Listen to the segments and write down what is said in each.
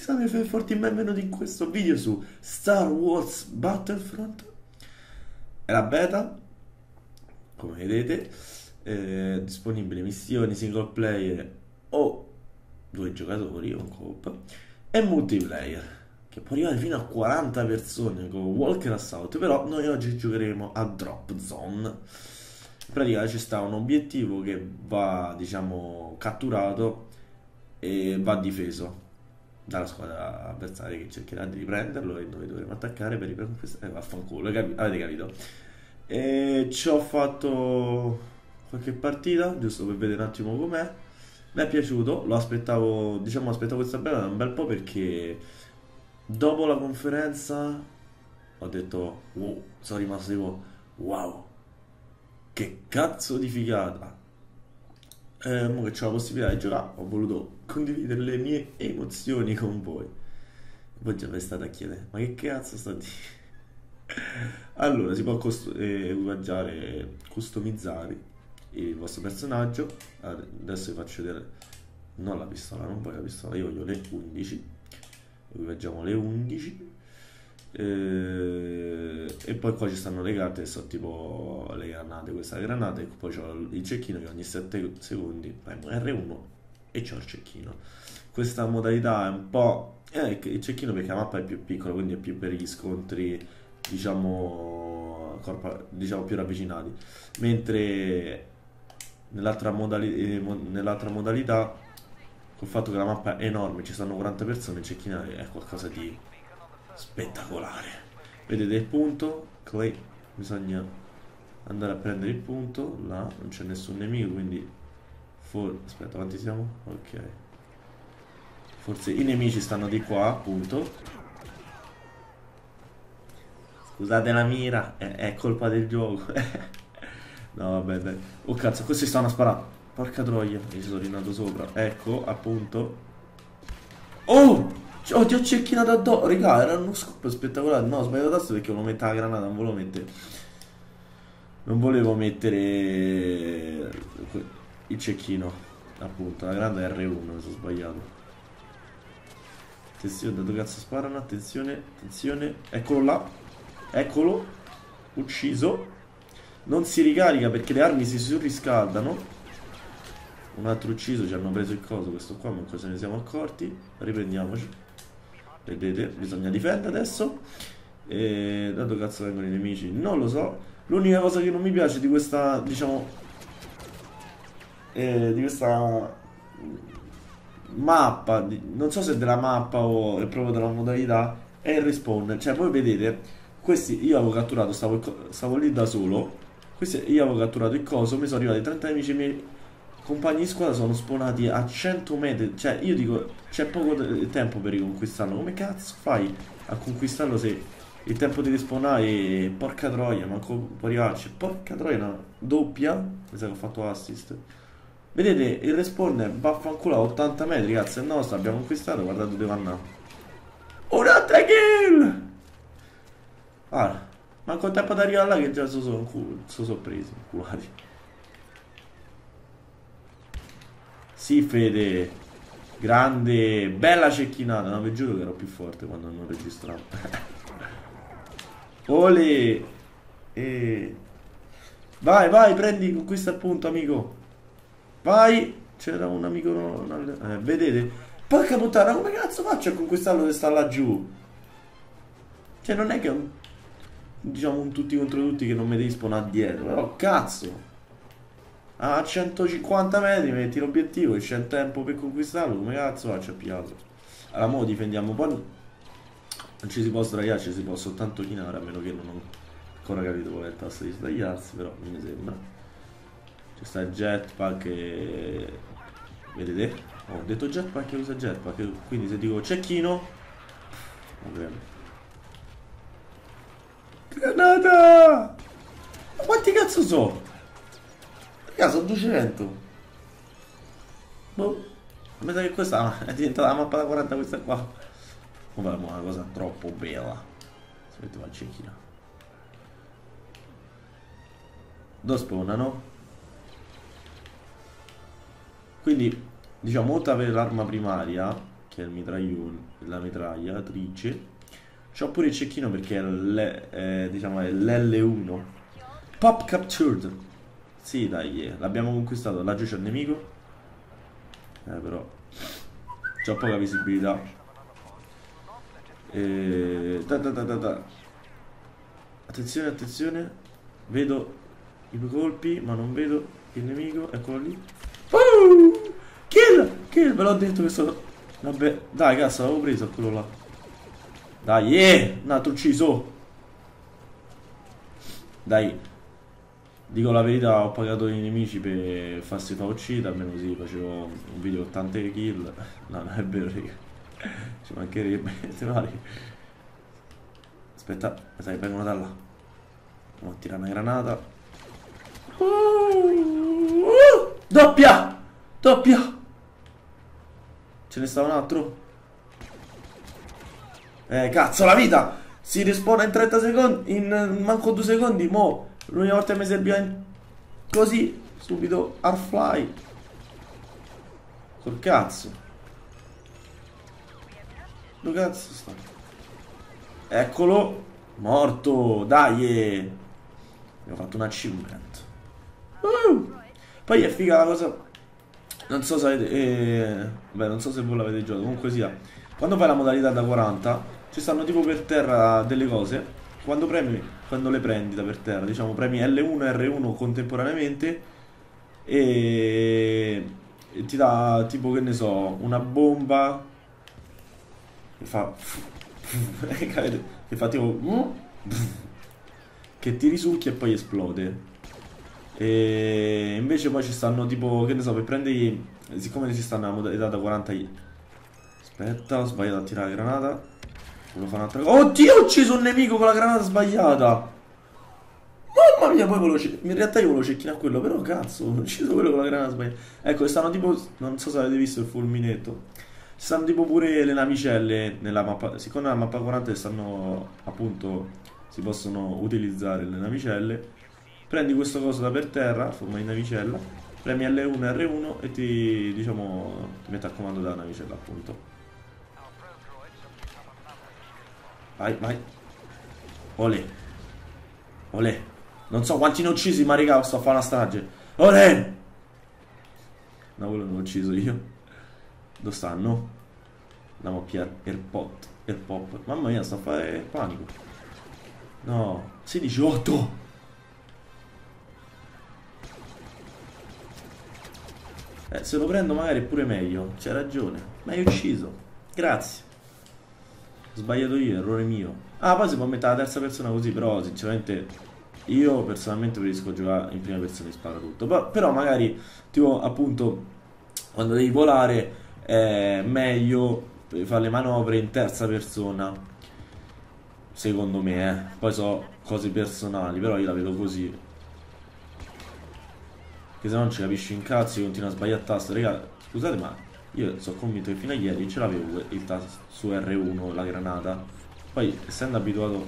salve forti e benvenuti in questo video su Star Wars Battlefront. È la beta, come vedete eh, Disponibile missioni single player o due giocatori, un coop E multiplayer che può arrivare fino a 40 persone con Walker Assault Però noi oggi giocheremo a Drop Zone. In pratica ci sta un obiettivo che va, diciamo, catturato e va difeso dalla squadra avversaria che cercherà di riprenderlo e noi dovremo attaccare per riconquistare. Eh, vaffanculo, capi- avete capito? E ci ho fatto qualche partita, giusto per vedere un attimo com'è. Mi è piaciuto, lo aspettavo, diciamo, aspettavo questa bella da un bel po' perché dopo la conferenza ho detto, wow, sono rimasto tipo, wow, che cazzo di figata eh, mo che ho la possibilità di giocare, ho voluto condividere le mie emozioni con voi. Voi già vi state a chiedere, ma che cazzo sta di... allora, si può cost- eh, equipaggiare, customizzare il vostro personaggio. Adesso vi faccio vedere, non la pistola, non voglio la pistola, io voglio le 11. Equipaggiamo le 11 eh, e poi qua ci stanno le carte che sono tipo le granate, questa granata e poi c'ho il cecchino che ogni 7 secondi premo R1 e c'ho il cecchino. Questa modalità è un po'... Eh, il cecchino perché la mappa è più piccola, quindi è più per gli scontri, diciamo, corpa, diciamo più ravvicinati. Mentre nell'altra, modali- eh, nell'altra modalità, col fatto che la mappa è enorme, ci stanno 40 persone, il cecchino è qualcosa di spettacolare vedete il punto? Clay bisogna andare a prendere il punto. Là non c'è nessun nemico quindi for... aspetta quanti siamo? ok. Forse i nemici stanno di qua appunto scusate la mira è, è colpa del gioco. No vabbè dai. Oh cazzo questi stanno a sparare. Porca troia. Mi sono rinato sopra. Ecco appunto. Oh Oh, ti ho cecchinato addosso. Raga, era uno scoop spettacolare. No, ho sbagliato tasto perché volevo mettere la granata, non volevo mettere. Non volevo mettere il cecchino. Appunto, la granata è R1, mi sono sbagliato. Attenzione, da dove cazzo sparano? Attenzione, attenzione. Eccolo là. Eccolo. Ucciso. Non si ricarica perché le armi si surriscaldano. Un altro ucciso, ci hanno preso il coso questo qua, ma se ne siamo accorti. Riprendiamoci. Vedete, bisogna difendere adesso. E da dove cazzo vengono i nemici? Non lo so. L'unica cosa che non mi piace di questa, diciamo, eh, di questa mappa, di, non so se è della mappa o è proprio della modalità, è il respawn. Cioè, voi vedete, questi io avevo catturato, stavo, stavo lì da solo. Questi io avevo catturato il coso, mi sono arrivati 30 nemici miei compagni di squadra sono spawnati a 100 metri. Cioè, io dico, c'è poco tempo per riconquistarlo. Come cazzo fai a conquistarlo se il tempo di respawnare porca troia, manco può arrivarci. Porca troia, una doppia. Mi sa che ho fatto assist. Vedete, il respawn è vaffanculo a 80 metri, cazzo, è nostro, abbiamo conquistato, guardate dove vanno. Un'altra kill! Guarda, manco tempo ad arrivare là che già sono, sono sorpresi, culati. Sì, Fede. Grande, bella cecchinata. No, vi giuro che ero più forte quando non registravo. Ole! E... Vai, vai, prendi, conquista il punto, amico. Vai! C'era un amico... Eh, vedete? Porca puttana, come cazzo faccio a conquistarlo se sta laggiù? Cioè, non è che... Diciamo un tutti contro tutti che non mi devi spawnare dietro. Però, cazzo! A 150 metri metti l'obiettivo e c'è il tempo per conquistarlo come cazzo faccio a pigliarlo allora mo difendiamo poi non ci si può sdraiare ci si può soltanto chinare a meno che non ho ancora capito qual è il tasto di sdraiarsi però mi sembra c'è sta il jetpack e... vedete? Oh, ho detto jetpack e usa jetpack quindi se dico cecchino ok granata ma quanti cazzo so? Sono 200. Boh. Mi sa che questa è diventata la mappa da 40 questa qua. Vabbè, ma una cosa troppo bella. Si metteva il cecchino. Dove spawnano? Quindi, diciamo, oltre ad avere l'arma primaria, che è la mitragliatrice. C'ho pure il cecchino perché è, l- è, diciamo, è l'L1. Pop captured. Sì, dai, l'abbiamo conquistato. Laggiù c'è il nemico. Eh, però... C'ho poca visibilità. E... Da, da, da, da. Attenzione, attenzione. Vedo i due colpi, ma non vedo il nemico. Eccolo lì. Uh! Kill! Kill, ve l'ho detto che sono... Vabbè, dai, cazzo, l'avevo preso quello là. Dai, eh! Un altro ucciso! Dai. Dico la verità, ho pagato i nemici per farsi fa uccidere, almeno così facevo un video con tante kill. No, non è vero, raga. Ci mancherebbe, Aspetta, mi sa che vengono da là. Andiamo a tirare una granata. Uh, doppia! Doppia! Ce ne sta un altro? Eh, cazzo, la vita! Si rispona in 30 secondi, in manco 2 secondi, mo. L'unica volta che mi serviva in... così, subito, Arfly. Col cazzo. Dove cazzo sta? Eccolo. Morto. Dai. Abbiamo fatto un achievement. Uh. Poi è figa la cosa. Non so se avete. Eh, beh, non so se voi l'avete giocato. Comunque sia. Quando fai la modalità da 40, ci stanno tipo per terra delle cose. Quando premi, quando le prendi da per terra, diciamo, premi L1 e R1 contemporaneamente. E, e ti dà tipo che ne so, una bomba che fa. che fa tipo. che ti risucchia e poi esplode. E invece poi ci stanno tipo, che ne so, per prendere, siccome ci stanno a modalità da 40 Aspetta, ho sbagliato a tirare la granata. Volevo fare un'altra cosa. Oddio, ho ucciso un nemico con la granata sbagliata. Mamma mia, poi volevo In realtà io volevo cecchino a quello, però cazzo, ho ucciso quello con la granata sbagliata. Ecco, stanno tipo, non so se avete visto il fulminetto. Ci stanno tipo pure le navicelle nella mappa, siccome nella mappa 40 stanno appunto, si possono utilizzare le navicelle prendi questo coso da per terra, forma di navicella, premi L1 e R1 e ti, diciamo, ti mette a comando della navicella appunto. Vai, vai. Olè. Olè. Non so quanti ne ho uccisi, ma raga, sto a fare una strage. Olè! No, quello non l'ho ucciso io. Dove stanno? Andiamo a piare Airpot. Airpop. Mamma mia, sto a fare panico. No. 16, 8. Eh, se lo prendo magari è pure meglio. C'è ragione. Ma hai ucciso. Grazie. Sbagliato io, errore mio. Ah, poi si può mettere la terza persona così, però sinceramente io personalmente preferisco giocare in prima persona e spara tutto. Però magari, tipo, appunto, quando devi volare è meglio fare le manovre in terza persona. Secondo me, eh. Poi so cose personali, però io la vedo così. Che se non ci capisci in cazzo, continua a sbagliare il tasto. Raga, scusate, ma io sono convinto che fino a ieri ce l'avevo il tasto su R1, la granata. Poi, essendo abituato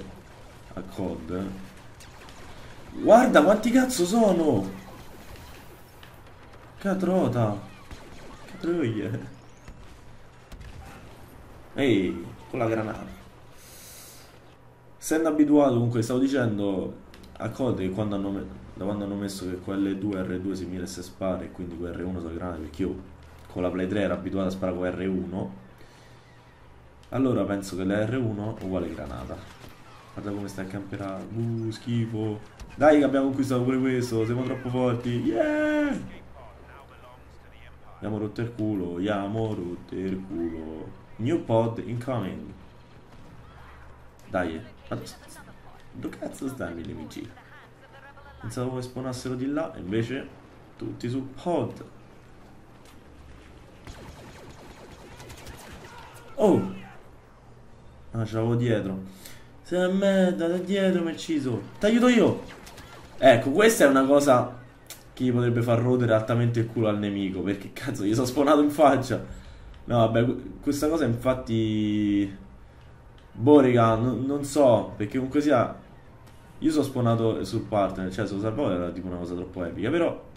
a COD... Guarda quanti cazzo sono! Catrota! Catroie! Ehi, con la granata. Essendo abituato, comunque, stavo dicendo a COD quando hanno da quando hanno messo che con L2 e R2 si mira e si spara e quindi con R1 sono grandi perché io con la Play 3 ero abituato a sparare con R1 allora penso che la R1 è uguale granata. Guarda come sta a camperare uh schifo. Dai che abbiamo conquistato pure questo siamo troppo forti. Yeah! Abbiamo rotto il culo abbiamo rotto il culo. New pod incoming. Dai. Ma dove cazzo stanno i nemici Pensavo che spawnassero di là, invece tutti su pod. Oh! Ah, ce l'avevo dietro. Sei a merda, da dietro mi ha ucciso. T'aiuto io! Ecco, questa è una cosa che gli potrebbe far rodere altamente il culo al nemico. Perché cazzo, gli sono spawnato in faccia. No, vabbè, questa cosa infatti... Boh, raga, non so, perché comunque sia io sono spawnato sul partner, cioè sul salvato era tipo una cosa troppo epica, però...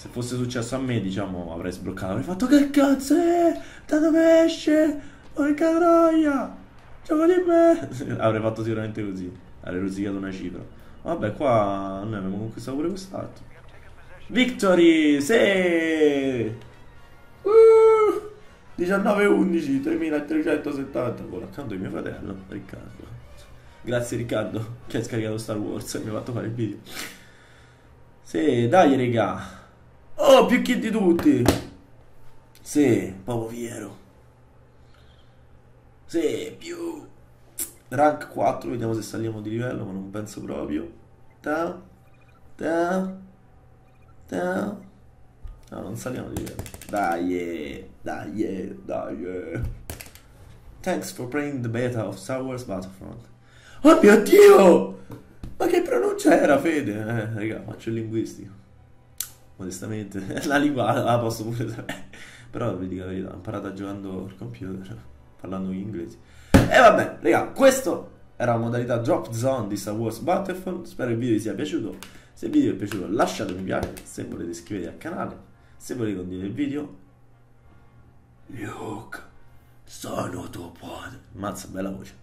Se fosse successo a me, diciamo, avrei sbloccato. Avrei fatto che cazzo è? Da dove esce? Porca troia! Gioco di me! avrei fatto sicuramente così. Avrei rosicato una cifra. Vabbè, qua noi abbiamo conquistato pure quest'altro. Victory! Sì! Uh, 19-11, 3370 con l'accanto di mio fratello, Riccardo. Grazie Riccardo che hai scaricato Star Wars e mi ha fatto fare il video. Sì, dai regà. Oh, più chi di tutti. Sì, Pavo Viero. Sì, più. Rank 4, vediamo se saliamo di livello, ma non penso proprio. Ta, ta, ta. No, non saliamo di livello. Dai, dai, dai. Thanks for playing the beta of Star Wars Battlefront. Oh mio Dio! Ma che pronuncia era, Fede? Eh, raga, faccio il linguistico. Modestamente, la lingua la posso pure sapere. Però vi dico la verità, ho imparato giocando al computer, parlando in inglese. E vabbè, raga, questo era la modalità Drop Zone di Star Wars Battlefront. Spero il video vi sia piaciuto. Se il video vi è piaciuto lasciate un piace. Se volete iscrivetevi al canale. Se volete condividere il video. Luke, sono tuo padre. Mazza, bella voce.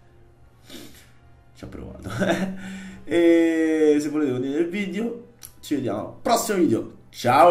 Ci ho provato. e se volete condividere il video, ci vediamo al prossimo video. Ciao!